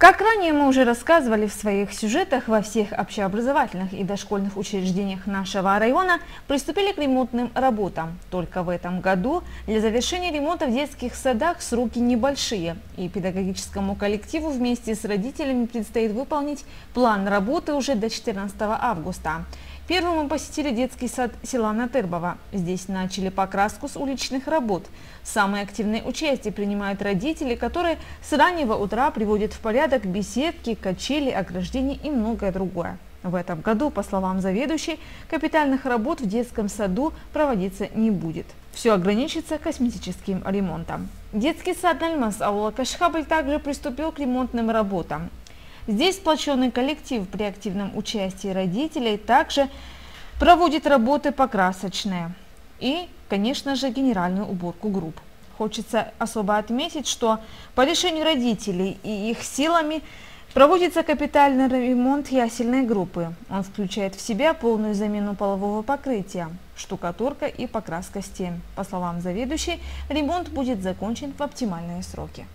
Как ранее мы уже рассказывали в своих сюжетах, во всех общеобразовательных и дошкольных учреждениях нашего района приступили к ремонтным работам. Только в этом году для завершения ремонта в детских садах сроки небольшие, и педагогическому коллективу вместе с родителями предстоит выполнить план работы уже до 14 августа. Первым мы посетили детский сад села Натырбова. Здесь начали покраску с уличных работ. Самое активное участие принимают родители, которые с раннего утра приводят в порядок беседки, качели, ограждения и многое другое. В этом году, по словам заведующей, капитальных работ в детском саду проводиться не будет. Все ограничится косметическим ремонтом. Детский сад Нальмас аула Кашхабль также приступил к ремонтным работам. Здесь сплоченный коллектив при активном участии родителей также проводит работы покрасочные и, конечно же, генеральную уборку групп. Хочется особо отметить, что по решению родителей и их силами проводится капитальный ремонт ясельной группы. Он включает в себя полную замену полового покрытия, штукатурка и покраска стен. По словам заведующей, ремонт будет закончен в оптимальные сроки.